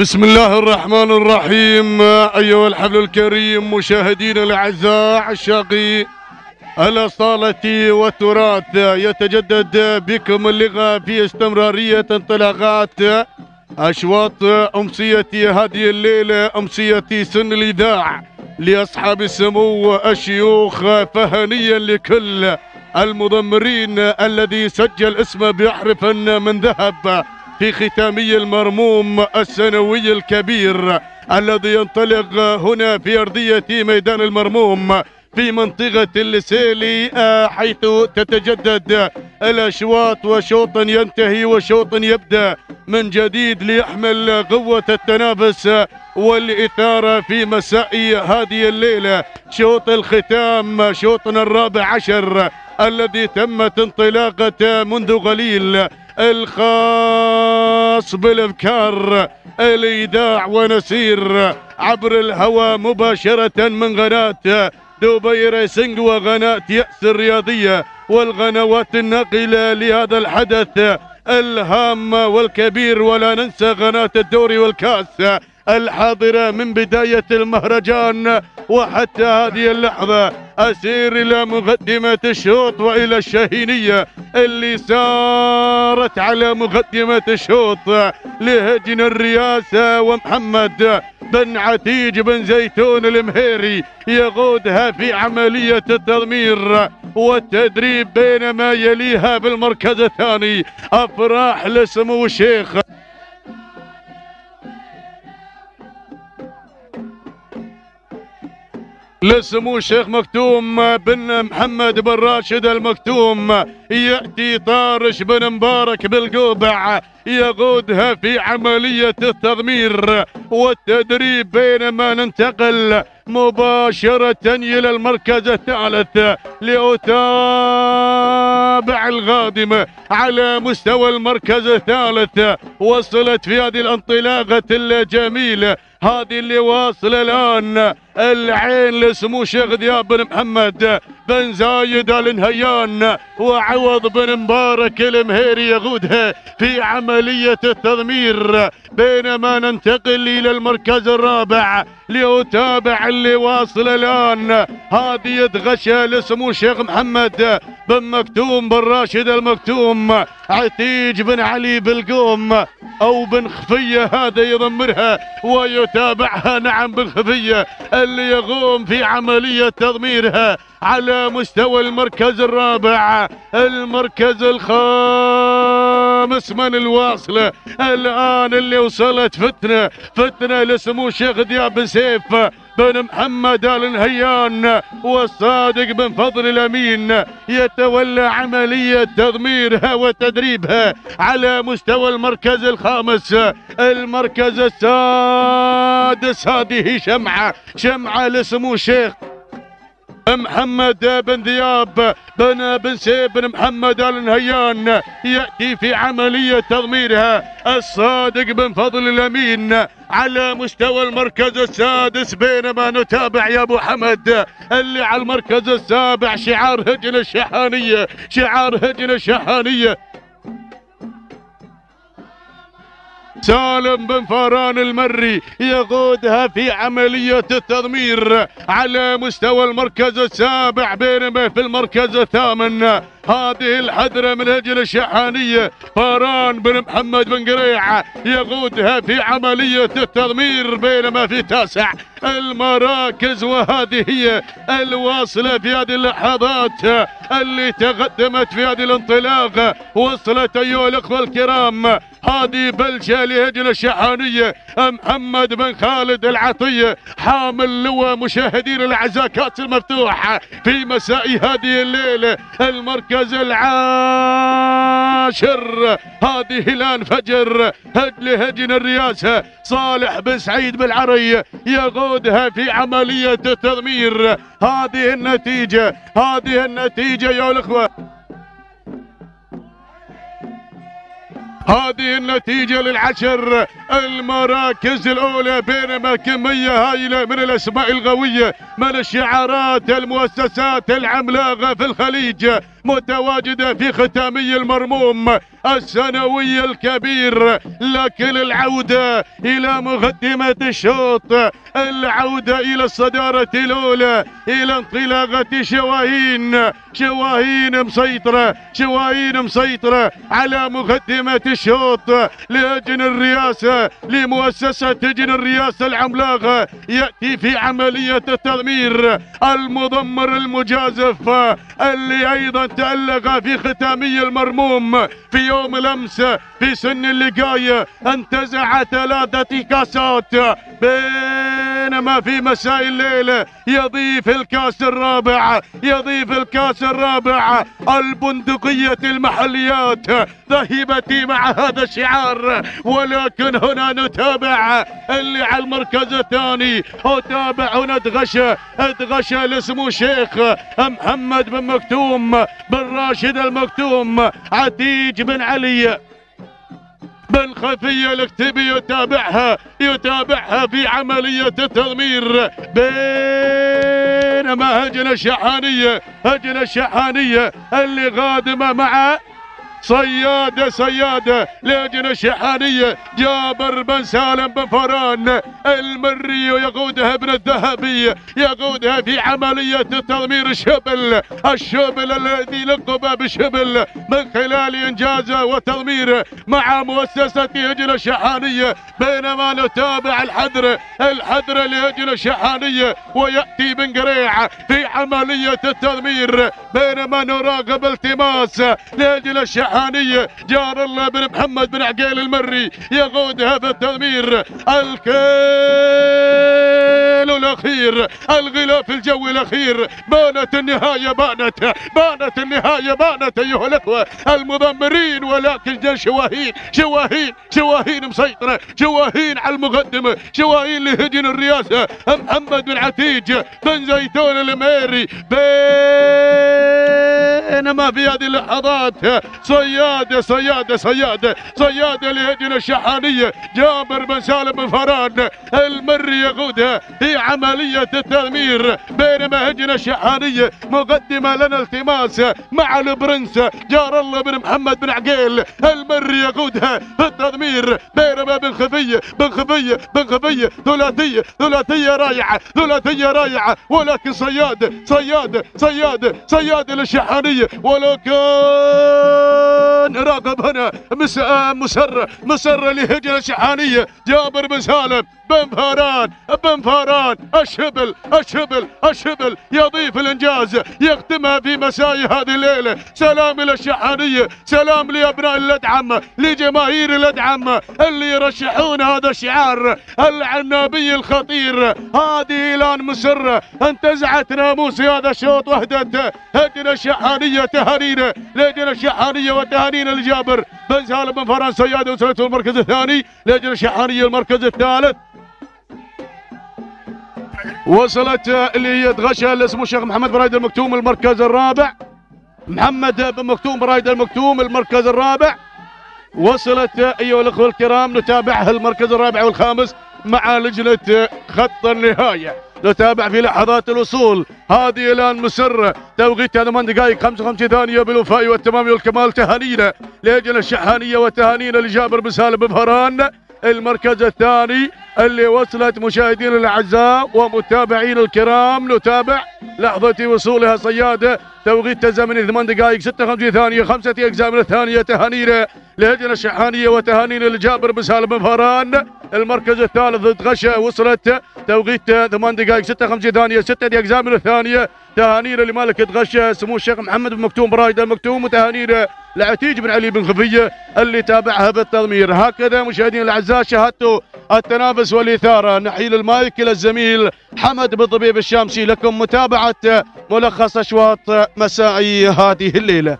بسم الله الرحمن الرحيم أيها الحفل الكريم مشاهدينا الأعزاء عشاقي الأصالة والتراث يتجدد بكم اللقاء في استمرارية انطلاقات أشواط أمسية هذه الليلة أمسية سن الإذاع لأصحاب السمو الشيوخ فهنيا لكل المضمرين الذي سجل اسمه بأحرف من ذهب. في ختامي المرموم السنوي الكبير الذي ينطلق هنا في أرضية ميدان المرموم في منطقة اللسيلي حيث تتجدد الأشواط وشوط ينتهي وشوط يبدأ من جديد ليحمل قوة التنافس والإثارة في مساء هذه الليلة. شوط الختام شوطنا الرابع عشر الذي تمت انطلاقته منذ قليل الخاص بالابكار الإيداع ونسير عبر الهواء مباشرة من قناة دبي ريسنج وقناة يأس الرياضية والقنوات الناقلة لهذا الحدث الهام والكبير. ولا ننسى قناة الدوري والكأس الحاضرة من بداية المهرجان وحتى هذه اللحظة أسير إلى مقدمة الشوط وإلى الشاهينية اللي سارت على مقدمة الشوط لهجن الرئاسة ومحمد بن عتيج بن زيتون المهيري يقودها في عملية التضمير والتدريب بينما يليها بالمركز الثاني أفراح لسمو الشيخ. لسمو الشيخ مكتوم بن محمد بن راشد المكتوم. يأتي طارش بن مبارك بالقوبع يقودها في عملية التضمير والتدريب بينما ننتقل مباشرة إلى المركز الثالث لأتابع القادمة على مستوى المركز الثالث. وصلت في هذه الانطلاقة الجميلة هذه اللي واصلة الآن. العين لسمو شيخ دياب بن محمد بن زايد ال نهيان وعوض بن مبارك المهيري يقودها في عملية التضمير. بينما ننتقل إلى المركز الرابع لأتابع اللي واصل الآن. هذه يتغشى لسمو الشيخ محمد بن مكتوم بن راشد المكتوم. عتيج بن علي بالقوم. أو بن خفية هذا يضمرها ويتابعها. نعم بن خفية اللي يقوم في عملية تضميرها على مستوى المركز الرابع. المركز الخامس من الواصلة الآن اللي وصلت فتنة فتنة لسمو شيخ دياب بن سيف بن محمد ال نهيان والصادق بن فضل الأمين يتولى عملية تضميرها وتدريبها على مستوى المركز الخامس المركز السادس. هذه شمعة شمعة لسمو الشيخ محمد بن ذياب بن بن سيف بن محمد ال نهيان يأتي في عملية تضميرها الصادق بن فضل الأمين على مستوى المركز السادس بينما نتابع يا أبو حمد اللي على المركز السابع شعار هجن الشحانيه شعار هجن الشحانيه سالم بن فاران المري يقودها في عملية التضمير على مستوى المركز السابع بينما في المركز الثامن. هذه الحذرة من أجل الشحانية فاران بن محمد بن قريعة يقودها في عملية التضمير بينما في تاسع المراكز وهذه هي الواصلة في هذه اللحظات اللي تقدمت في هذه الانطلاقة وصلت أيها الأخوة الكرام هذه بلشة لهجن الشحانية. محمد بن خالد العطية حامل لواء مشاهدين الأعزاء كاس المفتوح في مساء هذه الليلة المركز العاشر. هذه الآن فجر هج لهجن الرئاسة. صالح بن سعيد بالعري يقودها في عملية التضمير. هذه النتيجة هذه النتيجة يا الأخوة. هذه النتيجة للعشر. المراكز الأولى بينما كمية هائلة من الأسماء القوية من الشعارات المؤسسات العملاقة في الخليج. متواجدة في ختامي المرموم السنوي الكبير لكن العودة إلى مقدمة الشوط العودة إلى الصدارة الأولى إلى انطلاقة شواهين شواهين مسيطرة شواهين مسيطرة على مقدمة الشوط لأجن الرئاسة لمؤسسة تجن الرئاسة العملاقة يأتي في عملية التدمير المضمر المجازف اللي أيضا تألق في ختامي المرموم في يوم الأمس في سن اللقاية انتزع ثلاثة كاسات. بينما في مساء الليل يضيف الكاس الرابع يضيف الكاس الرابع. البندقية المحليات ذهبتي مع هذا الشعار. ولكن هنا نتابع اللي على المركز الثاني. أتابع هنا اتغشى اتغشى لسمو شيخ محمد بن مكتوم بن راشد المكتوم عتيج بن علي. بن خفية الكتبي يتابعها يتابعها في عملية التضمير. بينما هجنة الشحانية هجنة الشحانية اللي قادمة مع صيادة صيادة لجنة الشحانية جابر بن سالم بن فران المري يقودها ابن الذهبي يقودها في عملية تضمير الشبل الشبل الذي لقب بشبل من خلال إنجازه وتضميره مع مؤسسة هجنة الشحانية بينما نتابع الحذر الحذر لهجنة الشحانية ويأتي بن قريع في عملية التضمير بينما نراقب التماس لهجنة الشحانية الشحانية جار الله بن محمد بن عقيل المري يقودها في التضمير الكيل الأخير الغلاف الجوي الأخير. بانت النهاية بانت بانت النهاية بانت أيها الأخوة. المضمرين ولكن جا شواهين شواهين شواهين مسيطرة شواهين على المقدمة شواهين لهجن الرئاسة. محمد بن عتيج بن زيتون الميري بينما في هذه اللحظات. صيادة صيادة صيادة. صيادة لهجن الشحانية. جابر بن سالم بن فران. المري يقودها في عملية التدمير بينما هجن الشحانية مقدمة لنا التماس مع البرنس جار الله بن محمد بن عقيل. المري يقودها في التدمير بينما بن خفية بن خفية بن خفية ثلاثية ثلاثية رايعة ثلاثية رايعة ولكن صيادة صيادة صيادة صيادة للشحانية. ولكن راقب هنا مس... مسر مسر لهجرة الشحانية جابر بن سالم بن فاران بن فاران الشبل الشبل الشبل. يضيف الإنجاز يختمها في مساء هذه الليلة. سلام إلى الشحانية سلام لأبناء الأدعم لجماهير الأدعم اللي يرشحون هذا الشعار العنابي الخطير. هذه الان مسره انتزعت ناموس هذا الشوط وحدة هجر الشحانيه تهانينا. لجن الشحانيه وتهانينا لجابر. بن سالم بن فران سياده وسلته المركز الثاني. لجن الشحانيه المركز الثالث. وصلت اللي هي تغشى اللي اسمه الشيخ محمد برايد المكتوم المركز الرابع. محمد بن مكتوم برايد المكتوم المركز الرابع. وصلت أيها الأخوة الكرام نتابعها المركز الرابع والخامس مع لجنة خط النهاية. نتابع في لحظات الوصول. هذه الآن مسره توقيتها 8 دقائق 55 ثانية. بالوفاء والتمام والكمال تهانينا. لاجل الشحانية وتهانينا لجابر بن سالم بفهران المركز الثاني اللي وصلت مشاهدينا الأعزاء ومتابعين الكرام. نتابع لحظة وصولها صيادة. توقيت الزمني 8 دقائق 56 ثانية. خمسة أجزاء من الثانية تهانينا. لهجنة الشحانية وتهانينا لجابر بن سالم بن فهران المركز الثالث غشة وصلت توقيت 8 دقائق 56 ثانية ستة أجزاء من الثانية. تهانينا لمالك غشة سمو الشيخ محمد بن مكتوم برايد المكتوم وتهانينا لعتيج بن علي بن خفية اللي تابعها بالتضمير. هكذا مشاهدينا الأعزاء شاهدتوا التنافس والإثارة. نحيل المايك إلى الزميل حمد بن طبيب الشامسي. لكم متابعة ملخص أشواط مسائي هذه الليلة.